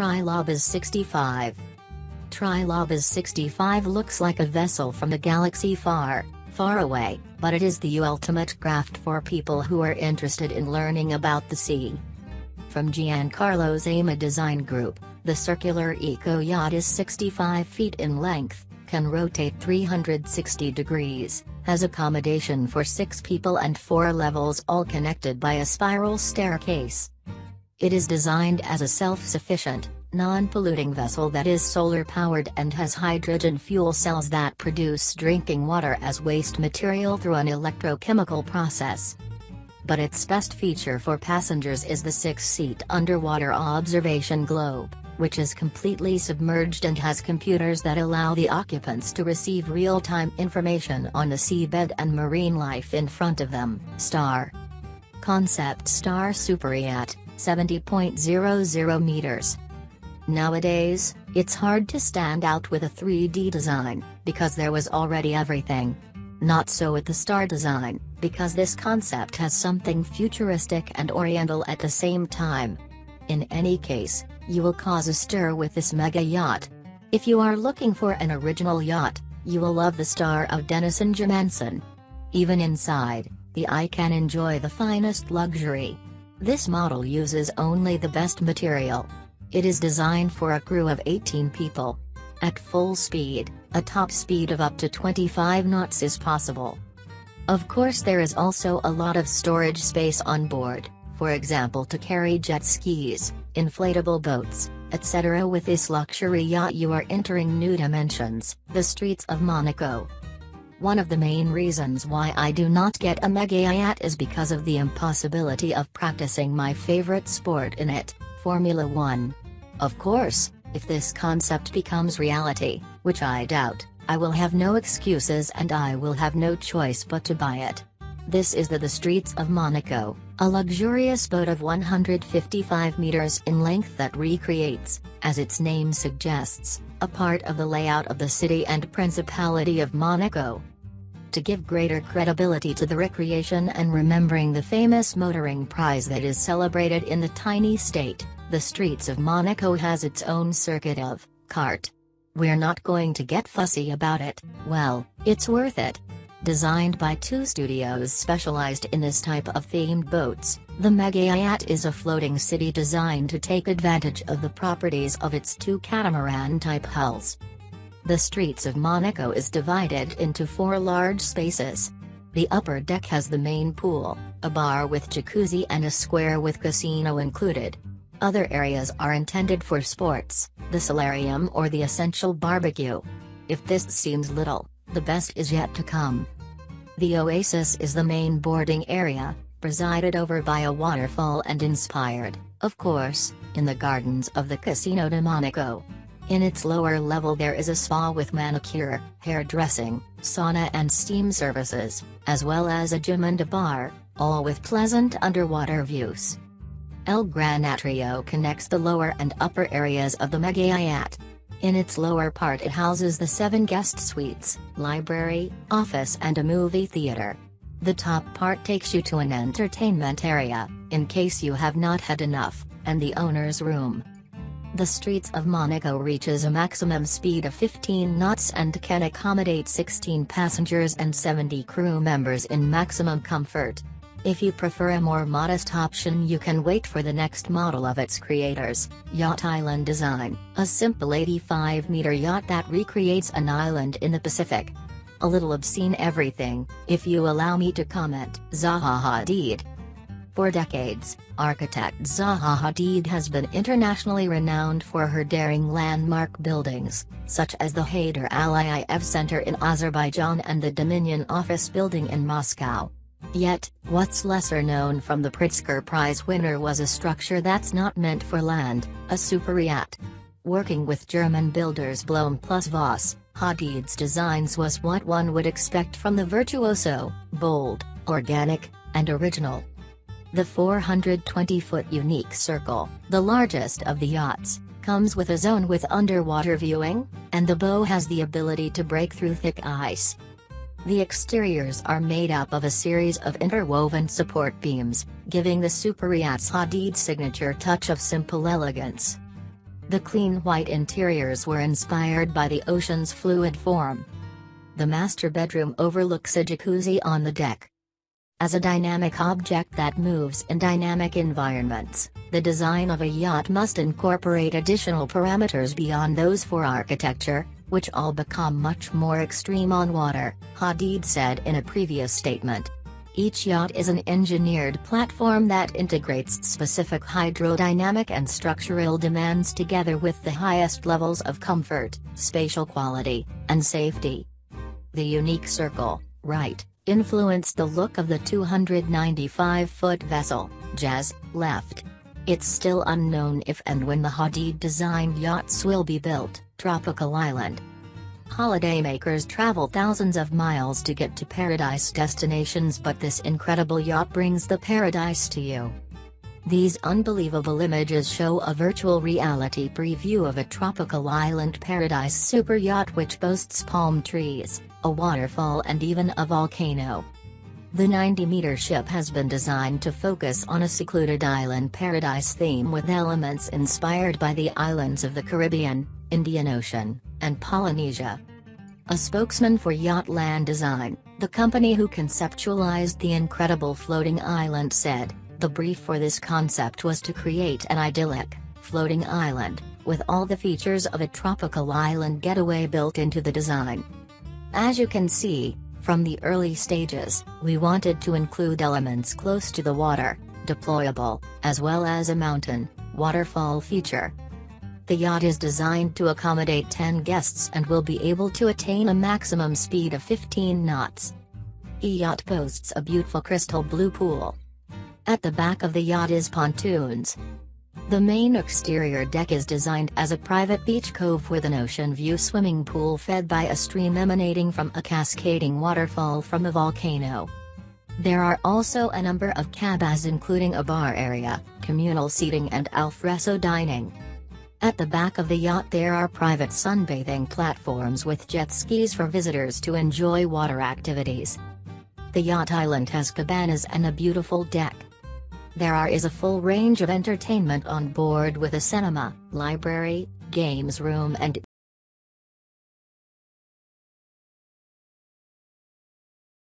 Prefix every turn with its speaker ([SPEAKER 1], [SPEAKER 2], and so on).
[SPEAKER 1] Trilobis 65 Trilobis 65 looks like a vessel from the galaxy far, far away, but it is the ultimate craft for people who are interested in learning about the sea. From Giancarlo Zema Design Group, the circular eco yacht is 65 feet in length, can rotate 360 degrees, has accommodation for six people and four levels all connected by a spiral staircase. It is designed as a self-sufficient, non-polluting vessel that is solar-powered and has hydrogen fuel cells that produce drinking water as waste material through an electrochemical process. But its best feature for passengers is the six-seat underwater observation globe, which is completely submerged and has computers that allow the occupants to receive real-time information on the seabed and marine life in front of them. Star Concept Star Super Yacht 70.00 meters. Nowadays, it's hard to stand out with a 3D design, because there was already everything. Not so with the Star design, because this concept has something futuristic and oriental at the same time. In any case, you will cause a stir with this mega yacht. If you are looking for an original yacht, you will love the Star of Denison Jomanson. Even inside, the eye can enjoy the finest luxury. This model uses only the best material. It is designed for a crew of 18 people. At full speed, a top speed of up to 25 knots is possible. Of course there is also a lot of storage space on board, for example to carry jet skis, inflatable boats, etc. With this luxury yacht you are entering new dimensions, the streets of Monaco. One of the main reasons why I do not get a mega yacht is because of the impossibility of practicing my favorite sport in it, Formula 1. Of course, if this concept becomes reality, which I doubt, I will have no excuses and I will have no choice but to buy it. This is the The Streets of Monaco, a luxurious boat of 155 meters in length that recreates, as its name suggests, a part of the layout of the city and Principality of Monaco. To give greater credibility to the recreation and remembering the famous motoring prize that is celebrated in the tiny state, the Streets of Monaco has its own circuit of kart. We're not going to get fussy about it, well, it's worth it. Designed by two studios specialized in this type of themed boats, the Megayat is a floating city designed to take advantage of the properties of its two catamaran-type hulls. The streets of Monaco is divided into four large spaces. The upper deck has the main pool, a bar with jacuzzi and a square with casino included. Other areas are intended for sports, the solarium or the essential barbecue. If this seems little, the best is yet to come. The Oasis is the main boarding area, presided over by a waterfall and inspired, of course, in the gardens of the Casino de Monaco. In its lower level there is a spa with manicure, hairdressing, sauna and steam services, as well as a gym and a bar, all with pleasant underwater views. El Gran Atrio connects the lower and upper areas of the Megayat, in its lower part it houses the seven guest suites, library, office and a movie theater. The top part takes you to an entertainment area, in case you have not had enough, and the owner's room. The streets of Monaco reaches a maximum speed of 15 knots and can accommodate 16 passengers and 70 crew members in maximum comfort. If you prefer a more modest option you can wait for the next model of its creators, Yacht Island Design, a simple 85-meter yacht that recreates an island in the Pacific. A little obscene everything, if you allow me to comment. Zaha Hadid For decades, architect Zaha Hadid has been internationally renowned for her daring landmark buildings, such as the Heydar Aliyev Center in Azerbaijan and the Dominion Office Building in Moscow. Yet, what's lesser known from the Pritzker Prize winner was a structure that's not meant for land, a super yacht. Working with German builders Blohm plus Voss, Hadid's designs was what one would expect from the virtuoso, bold, organic, and original. The 420-foot unique circle, the largest of the yachts, comes with a zone with underwater viewing, and the bow has the ability to break through thick ice, the exteriors are made up of a series of interwoven support beams, giving the Super Yacht's Hadid signature touch of simple elegance. The clean white interiors were inspired by the ocean's fluid form. The master bedroom overlooks a jacuzzi on the deck. As a dynamic object that moves in dynamic environments, the design of a yacht must incorporate additional parameters beyond those for architecture, which all become much more extreme on water, Hadid said in a previous statement. Each yacht is an engineered platform that integrates specific hydrodynamic and structural demands together with the highest levels of comfort, spatial quality, and safety. The unique circle, right, influenced the look of the 295-foot vessel, Jazz, left. It's still unknown if and when the Hadid-designed yachts will be built. Tropical Island. Holidaymakers travel thousands of miles to get to paradise destinations but this incredible yacht brings the paradise to you. These unbelievable images show a virtual reality preview of a tropical island paradise super yacht which boasts palm trees, a waterfall and even a volcano. The 90-meter ship has been designed to focus on a secluded island paradise theme with elements inspired by the islands of the Caribbean, Indian Ocean, and Polynesia. A spokesman for Yacht Island Design, the company who conceptualized the incredible floating island said, the brief for this concept was to create an idyllic, floating island, with all the features of a tropical island getaway built into the design. As you can see, from the early stages, we wanted to include elements close to the water, deployable, as well as a mountain, waterfall feature, the yacht is designed to accommodate 10 guests and will be able to attain a maximum speed of 15 knots. E-yacht boasts a beautiful crystal blue pool. At the back of the yacht is pontoons. The main exterior deck is designed as a private beach cove with an ocean view swimming pool fed by a stream emanating from a cascading waterfall from the volcano. There are also a number of cabas including a bar area, communal seating and alfresco dining. At the back of the yacht there are private sunbathing platforms with jet skis for visitors to enjoy water activities. The yacht island has cabanas and a beautiful deck. There are is a full range of entertainment on board with a cinema, library, games room and